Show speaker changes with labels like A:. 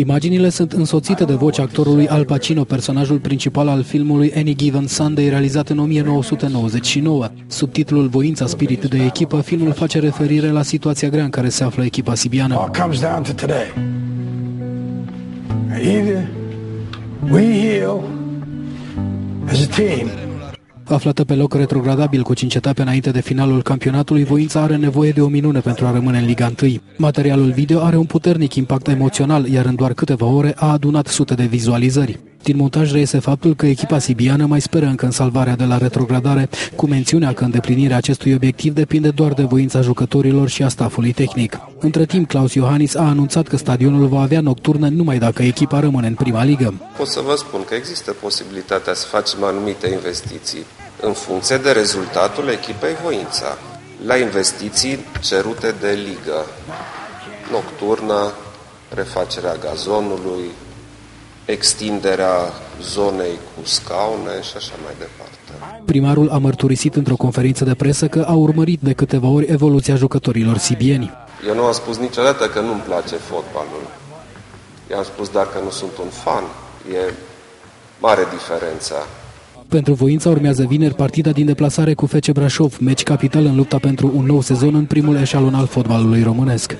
A: Imaginile sunt însoțite de vocea actorului Al Pacino, personajul principal al filmului Any Given Sunday, realizat în 1999. Subtitlul Voința, spirit de echipă, filmul face referire la situația grea în care se află echipa sibiană. we heal as a team Aflată pe loc retrogradabil cu 5 etape înainte de finalul campionatului, Voința are nevoie de o minune pentru a rămâne în Liga 1. Materialul video are un puternic impact emoțional, iar în doar câteva ore a adunat sute de vizualizări. Din montaj reiese faptul că echipa sibiană mai speră încă în salvarea de la retrogradare, cu mențiunea că îndeplinirea acestui obiectiv depinde doar de voința jucătorilor și a stafului tehnic. Între timp, Claus Iohannis a anunțat că stadionul va avea nocturnă numai dacă echipa rămâne în prima ligă.
B: Pot să vă spun că există posibilitatea să facem anumite investiții în funcție de rezultatul echipei Voința, la investiții cerute de ligă, nocturnă, refacerea gazonului, extinderea zonei cu scaune și așa mai departe.
A: Primarul a mărturisit într-o conferință de presă că a urmărit de câteva ori evoluția jucătorilor sibieni.
B: Eu nu am spus niciodată că nu-mi place fotbalul. I-am spus doar că nu sunt un fan. E mare diferența.
A: Pentru Voința urmează vineri partida din deplasare cu FC Brașov, meci capital în lupta pentru un nou sezon în primul eșalon al fotbalului românesc.